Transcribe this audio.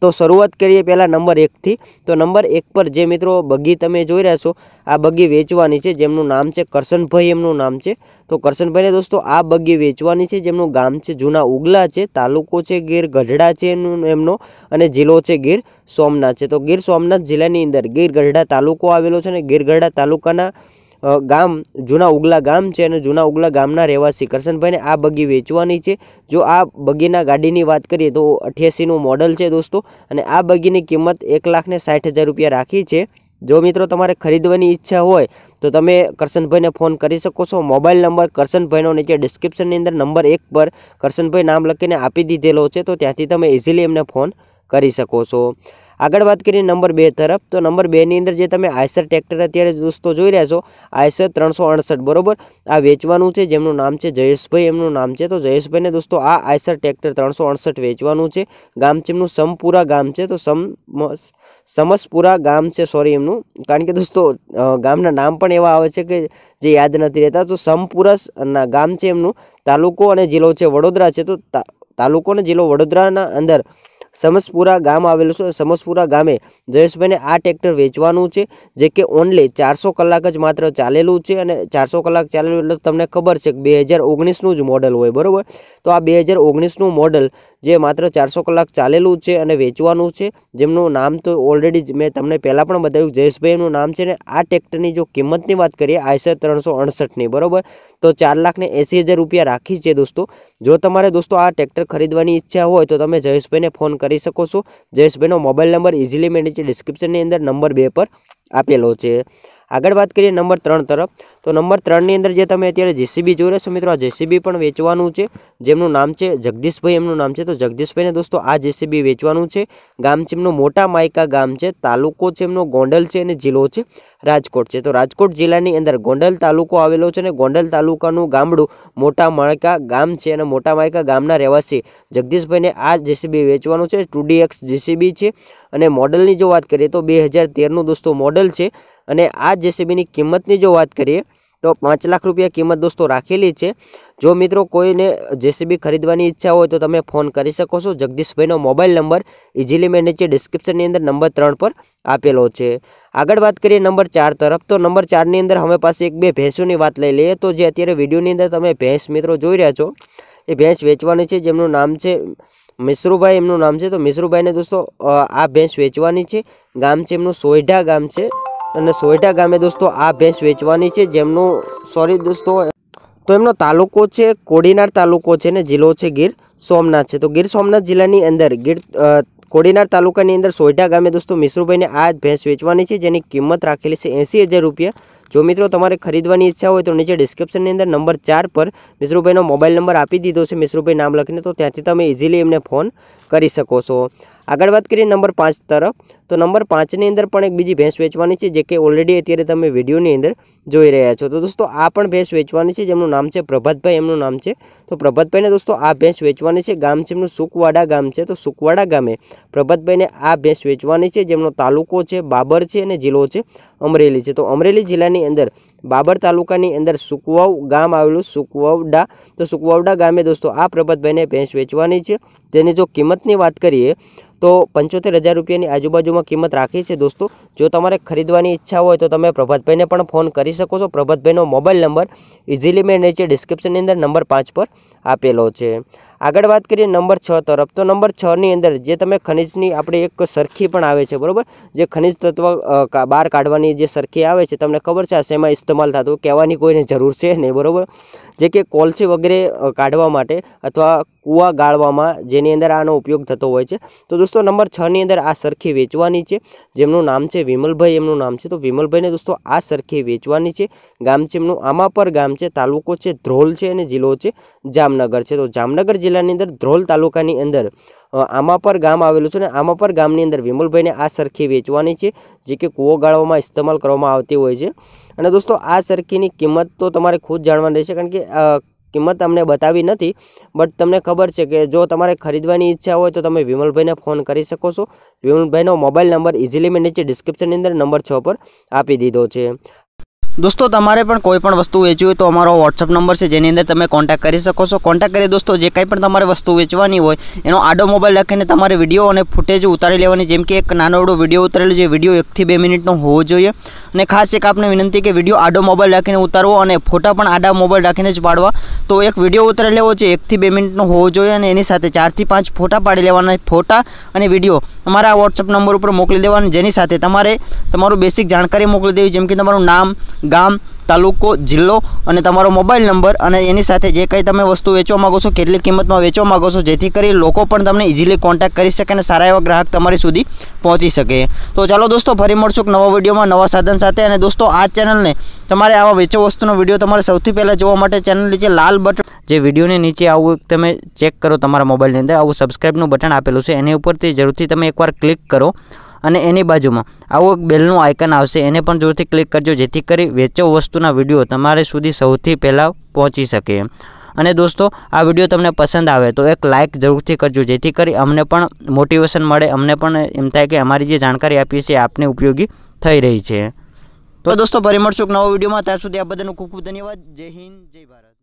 તો શરૂઆત કરીએ પહેલાં નંબર એકથી તો નંબર એક પર જે મિત્રો બગી તમે જોઈ રહ્યા છો, આ બગી વેચવાની છે, જેમનું નામ છે કરશનભાઈ, એમનું નામ છે. તો કરશનભાઈને દોસ્તો, આ બગી વેચવાની છે, જેમનું ગામ છે જૂના ઉગલા છે, તાલુકો છે ગીર, ગઢડા છે એમનો, અને જિલ્લો છે ગીર સોમનાથ છે. તો ગીર સોમનાથ જિલ્લાની અંદર ગીર ગઢડા તાલુકો આવેલો છે અને ગીર ગઢડા તાલુકાના ગામ, જૂના ઉગલા ગામ છે અને જૂના ઉગલા ગામના રહેવાસી કરશનભાઈને આ બગી વેચવાની છે. જો આ બગીના ગાડીની વાત કરીએ તો અઠ્યાસીનું મોડલ છે દોસ્તો અને આ બગીની કિંમત એક લાખને સાઠ હજાર રૂપિયા રાખી છે. જો મિત્રો તમારે ખરીદવાની ઈચ્છા હોય તો તમે કરશનભાઈને ફોન કરી શકો છો. મોબાઈલ નંબર કરશનભાઈનો નીચે ડિસ્ક્રિપ્શનની અંદર નંબર એક પર કરશનભાઈ નામ લખીને આપી દીધેલો છે તો ત્યાંથી તમે ઇઝીલી એમને ફોન કરી શકો છો. આગળ વાત કરીએ નંબર બે તરફ. તો નંબર બેની અંદર જે તમે આયસર ટ્રેક્ટર અત્યારે દોસ્તો જોઈ રહ્યા છો આયસર ત્રણસો અડસઠ, બરોબર? આ વેચવાનું છે, જેમનું નામ છે જયેશભાઈ, એમનું નામ છે. તો જયેશભાઈને દોસ્તો આ આયસર ટ્રેક્ટર ત્રણસો અડસઠ વેચવાનું છે. ગામ છે એમનું સમપુરા ગામ છે. તો સમ સમસપુરા ગામ છે, સોરી એમનું. કારણ કે દોસ્તો ગામના નામ પણ એવા આવે છે કે જે યાદ નથી રહેતા. તો સમપુરસ ગામ છે એમનું. તાલુકો અને જિલ્લો છે વડોદરા છે. તો તા- તાલુકો અને જિલ્લો વડોદરાના અંદર સમસપુરા ગામ આવેલું છે. સમસપુરા ગામે જયેશભાઈને આ ટ્રેક્ટર વેચવાનું છે, જે કે ઓનલી ચારસો કલાક જ માત્ર ચાલેલું છે અને ચારસો કલાક ચાલેલું એટલે તમને ખબર છે કે બે હજાર ઓગણીસનું જ મોડલ હોય, બરાબર? તો આ બે હજાર ઓગણીસનું મોડલ જે માત્ર ચારસો કલાક ચાલેલું છે અને વેચવાનું છે, જેમનું નામ તો ઓલરેડી મેં તમને પહેલાં પણ બતાવ્યું, જયેશભાઈનું નામ છે ને આ ટ્રેક્ટરની જો કિંમતની વાત કરીએ આયસર ત્રણસો અડસઠની, બરાબર? તો ચાર લાખને એંસી હજાર રૂપિયા રાખી છે દોસ્તો. જો તમારે દોસ્તો આ ટ્રેક્ટર ખરીદવાની ઈચ્છા હોય તો તમે જયેશભાઈને ફોન કરી શકો છો. જયેશભાઈનો મોબાઈલ નંબર ઇઝીલી મેં નીચે ડિસ્ક્રિપ્શનની અંદર નંબર બે પર આપેલો છે. આગળ વાત કરીએ નંબર ત્રણ તરફ. તો નંબર ત્રણની અંદર જે તમે અત્યારે જેસીબી જોઈ રહ્યા છો મિત્રો, આ જેસીબી પણ વેચવાનું છે. જેમનું નામ છે જગદીશભાઈ, એમનું નામ છે. તો જગદીશભાઈને દોસ્તો આ જેસીબી વેચવાનું છે. ગામ છે એમનું મોટા માયકા ગામ છે, તાલુકો છે એમનો ગોંડલ છે અને જિલ્લો છે રાજકોટ છે. તો રાજકોટ જિલ્લાની અંદર ગોંડલ તાલુકો આવેલો છે અને ગોંડલ તાલુકાનું ગામડું મોટા માયકા ગામ છે અને મોટા માયકા ગામના રહેવાસી જગદીશભાઈને આ જેસીબી વેચવાનું છે. ટુ જેસીબી છે અને મોડલની જો વાત કરીએ તો બે હજાર તેરનું દોસ્તો મોડલ છે અને આ જેસીબીની કિંમતની જો વાત કરીએ તો પાંચ લાખ રૂપિયા કિંમત દોસ્તો રાખેલી છે. જો મિત્રો કોઈને જેસીબી ખરીદવાની ઈચ્છા હોય તો તમે ફોન કરી શકો છો. જગદીશભાઈનો મોબાઈલ નંબર ઇઝીલી મેં નીચે ડિસ્ક્રિપ્શનની અંદર નંબર ત્રણ પર આપેલો છે. આગળ વાત કરીએ નંબર ચાર તરફ. તો નંબર ચારની અંદર હવે પાસે એક બે ભેંસોની વાત લઈ લઈએ. તો જે અત્યારે વિડીયોની અંદર તમે ભેંસ મિત્રો જોઈ રહ્યા છો, એ ભેંસ વેચવાની છે, જેમનું નામ છે મિશ્રુભાઈ, એમનું નામ છે. તો મિશ્રુભાઈને દોસ્તો આ ભેંસ વેચવાની છે. ગામ છે એમનું સોયઢા ગામ છે. અને સોયટા ગામે દોસ્તો આ ભેંસ વેચવાની છે, જેમનું સોરી દોસ્તો, તો એમનો તાલુકો છે, કોડીનાર તાલુકો છે ને જિલ્લો છે ગીર સોમનાથ છે. તો ગીર સોમનાથ જિલ્લાની અંદર, ગીર કોડીનાર તાલુકાની અંદર સોયઠા ગામે દોસ્તો મિશ્રુભાઈને આ ભેંસ વેચવાની છે, જેની કિંમત રાખેલી છે એંસી હજાર રૂપિયા. જો મિત્રો તમારે ખરીદવાની ઈચ્છા હોય તો નીચે ડિસ્ક્રિપ્શનની અંદર નંબર ચાર પર મિશ્રુભાઈનો મોબાઈલ નંબર આપી દીધો છે, મિશ્રુભાઈ નામ લખીને, તો ત્યાંથી તમે ઇઝીલી એમને ફોન કરી શકો છો. આગળ વાત કરીએ નંબર પાંચ તરફ, તો નંબર પાંચની અંદર પણ એક બીજી ભેંસ વેચવાની છે, જે કે ઓલરેડી અત્યારે તમે વિડીયોની અંદર જોઈ રહ્યા છો. તો દોસ્તો, આ પણ ભેંસ વેચવાની છે, જેમનું નામ છે પ્રભાતભાઈ, એમનું નામ છે. તો પ્રભાતભાઈને દોસ્તો, આ ભેંસ વેચવાની છે, ગામ છે એમનું સુકવાડા ગામ છે. તો સુકવાડા ગામે પ્રભાતભાઈને આ ભેંસ વેચવાની છે, જેમનો તાલુકો છે, બાબર છે અને જિલ્લો છે અમરેલી છે. તો અમરેલી જિલ્લાની અંદર, બાબર તાલુકાની અંદર સુકવાવ ગામ આવેલું સુકવાવડા. તો સુકવાવડા ગામે દોસ્તો, આ પ્રભાતભાઈને ભેંસ વેચવાની છે. તેની જો કિંમતની વાત કરીએ તો પંચોતેર હજાર રૂપિયાની આજુબાજુમાં કિંમત રાખી છે દોસ્તો. જો તમારે ખરીદવાની ઈચ્છા હોય તો તમે પ્રભાતભાઈને પણ ફોન કરી શકો છો. પ્રભાતભાઈનો મોબાઈલ નંબર ઇઝીલી મેં નીચે ડિસ્ક્રિપ્શનની અંદર નંબર પાંચ પર આપેલો છે. આગળ વાત કરીએ નંબર છ તરફ. તો નંબર છની અંદર જે તમે ખનિજની આપણે એક સરખી પણ આવે છે, બરાબર? જે ખનિજ તત્વ બહાર કાઢવાની જે સરખી આવે છે, તમને ખબર છે શેમાં ઇસ્તેમાલ થતું કહેવાની કોઈને જરૂર છે નહીં, બરાબર? જે કે કોલસી વગેરે કાઢવા માટે અથવા કૂવા ગાળવામાં જેની અંદર આનો ઉપયોગ થતો હોય છે. તો દોસ્તો, નંબર છની અંદર આ સરખી વેચવાની છે, જેમનું નામ છે વિમલભાઈ, એમનું નામ છે. તો વિમલભાઈને દોસ્તો, આ સરખી વેચવાની છે. ગામ છે એમનું આમાપર ગામ છે, તાલુકો છે ધ્રોલ છે અને જિલ્લો છે જામનગર છે. તો જામનગર જિલ્લાની અંદર ધ્રોલ તાલુકાની અંદર આમાપર ગામ આવેલું છે ને આમાપર ગામની અંદર વિમલભાઈને આ સરખી વેચવાની છે, જે કે કૂવો ગાળવામાં ઇસ્તેમાલ કરવામાં આવતી હોય છે. અને દોસ્તો, આ સરખીની કિંમત તો તમારે ખુદ જાણવાની રહેશે, કારણ કે કિંમત અમને બતાવી નથી, બટ તમને ખબર છે કે જો તમારે ખરીદવાની ઈચ્છા હોય તો તમે વિમલભાઈને ફોન કરી શકો છો. વિમલભાઈનો મોબાઈલ નંબર ઇઝીલી મેં નીચે ડિસ્ક્રિપ્શનની અંદર નંબર છ પર આપી દીધો છે. દોસ્તો, તમારે પણ કોઈ પણ વસ્તુ વેચવી હોય તો અમારો વોટ્સઅપ નંબર છે, જેની અંદર તમે કોન્ટેક્ટ કરી શકો છો. કોન્ટેક્ટ કરી દોસ્તો, જે કંઈ પણ તમારે વસ્તુ વેચવાની હોય, એનો આડો મોબાઈલ રાખીને તમારે વીડિયો અને ફૂટેજ ઉતારી લેવાની, જેમ કે એક નાનોડો વીડિયો ઉતારેલો જે વીડિયો એકથી બે મિનિટનો હોવો જોઈએ. અને ખાસ એક આપને વિનંતી કે વીડિયો આડો મોબાઈલ રાખીને ઉતારવો અને ફોટા પણ આડા મોબાઈલ રાખીને જ પાડવા. તો એક વીડિયો ઉતારી લેવો છે એકથી બે મિનિટનો હોવો જોઈએ અને એની સાથે ચારથી પાંચ ફોટા પાડી લેવાના, ફોટા અને વીડિયો અમારા વોટ્સઅપ નંબર ઉપર મોકલી દેવાના, જેની સાથે તમારે તમારું બેસિક જાણકારી મોકલી દેવી, જેમ કે તમારું નામ ગામ, તાલુકો, જિલ્લો અને તમારો મોબાઈલ નંબર અને એની સાથે જે કંઈ તમે વસ્તુ વેચવા માગો છો, કેટલી કિંમતમાં વેચવા માગો છો, જેથી કરી લોકો પણ તમને ઇઝીલી કોન્ટેક્ટ કરી શકે અને સારા એવા ગ્રાહક તમારી સુધી પહોંચી શકે. તો ચાલો દોસ્તો, ફરી મળશું એક નવા વિડીયોમાં, નવા સાધન સાથે. અને દોસ્તો, આ ચેનલને તમારે આવા વેચો વસ્તુનો વીડિયો તમારે સૌથી પહેલાં જોવા માટે ચેનલ નીચે લાલ બટન જે વિડીયોની નીચે આવું તમે ચેક કરો તમારા મોબાઈલની અંદર, આવું સબસ્ક્રાઈબનું બટન આપેલું છે. એની ઉપરથી જરૂરથી તમે એકવાર ક્લિક કરો. અને એની બાજુમાં આવું એક બેલનું આઇકન આવશે. એને પણ જોરથી ક્લિક કરજો, જેથી કરી વેચો વસ્તુના વીડિયો તમારે સુધી સૌથી પહેલાં પહોંચી શકે. અને દોસ્તો, આ વીડિયો તમને પસંદ આવે તો એક લાઇક જરૂરથી કરજો, જેથી કરી અમને પણ મોટિવેશન મળે, અમને પણ એમ થાય કે અમારી જે જાણકારી આપીએ છીએ આપને ઉપયોગી થઈ રહી છે. તો દોસ્તો, ફરી મળશું નવા વિડીયોમાં. ત્યાં સુધી આ બધાનું ખૂબ ખૂબ ધન્યવાદ. જય હિન્દ, જય ભારત.